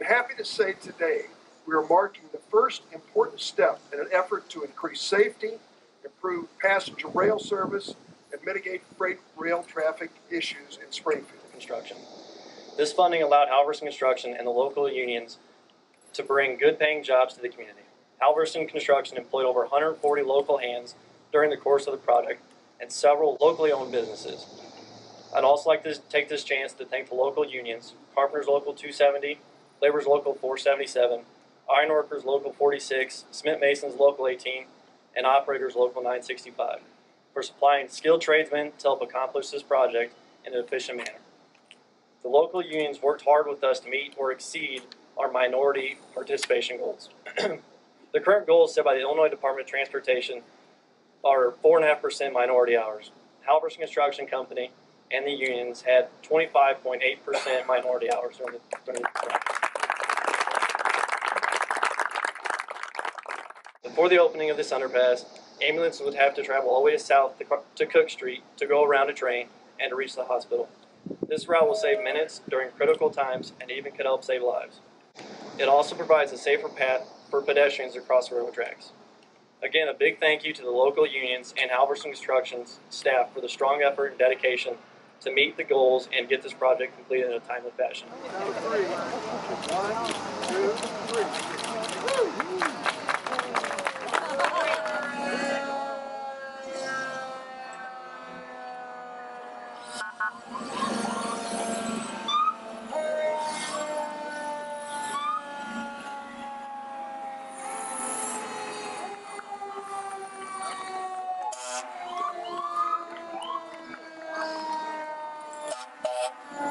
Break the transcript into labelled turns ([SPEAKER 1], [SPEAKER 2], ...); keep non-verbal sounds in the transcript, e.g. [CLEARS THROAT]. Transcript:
[SPEAKER 1] I'm happy to say today we are marking the first important step in an effort to increase safety, improve passenger rail service, and mitigate freight rail traffic issues in Springfield.
[SPEAKER 2] construction. This funding allowed Halverson Construction and the local unions to bring good paying jobs to the community. Halverson Construction employed over 140 local hands during the course of the project and several locally owned businesses. I'd also like to take this chance to thank the local unions, Carpenters Local 270, Laborers Local 477, Ironworkers Local 46, Cement Masons Local 18, and Operators Local 965 for supplying skilled tradesmen to help accomplish this project in an efficient manner. The local unions worked hard with us to meet or exceed our minority participation goals. [CLEARS THROAT] the current goals set by the Illinois Department of Transportation are four and a half percent minority hours. Halverson Construction Company and the unions had twenty-five point eight percent minority hours during the, during the Before the opening of this underpass, ambulances would have to travel all the way south to Cook Street to go around a train and to reach the hospital. This route will save minutes during critical times and even could help save lives. It also provides a safer path for pedestrians across railroad tracks. Again, a big thank you to the local unions and Halverson Construction's staff for the strong effort and dedication to meet the goals and get this project completed in a timely fashion. One, two, three. Yeah.